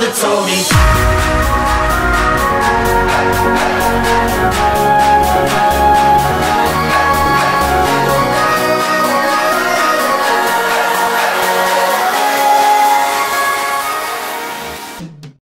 father told me.